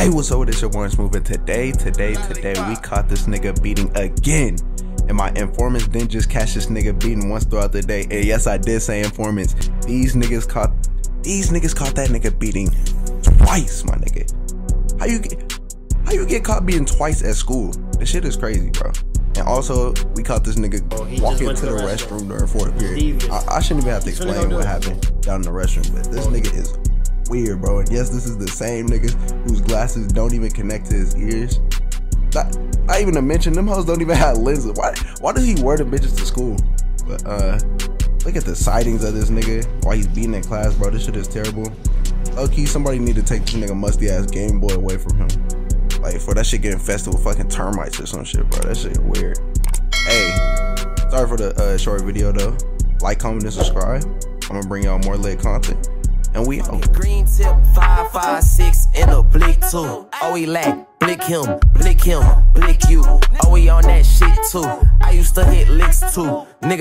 Hey, what's up this? Your boy moving today, today, today. We caught this nigga beating again. And my informants didn't just catch this nigga beating once throughout the day. And yes, I did say informants. These niggas caught these niggas caught that nigga beating twice, my nigga. How you get how you get caught beating twice at school? This shit is crazy, bro. And also, we caught this nigga Oh, walking to the to the restroom during fourth period. I, I shouldn't even have to explain what happened down in the restroom, but this nigga is weird, bro. And yes, this is the same niggas whose glasses don't even connect to his ears. Not, not even to mention, them hoes don't even have lenses. Why? Why does he wear the bitches to school? But uh, look at the sightings of this nigga while he's beating in class, bro. This shit is terrible. Okay, somebody need to take this nigga musty ass Game Boy away from him. Like for that shit get infested with fucking termites or some shit, bro. That shit weird. Hey, sorry for the uh, short video though. Like, comment, and subscribe. I'm gonna bring y'all more lit content. And we out. Green tip, five, five, six, and a blick too. Oh, he lack, blick him, blick him, blick you. Oh, we on that shit too. I used to hit licks too. Nigga.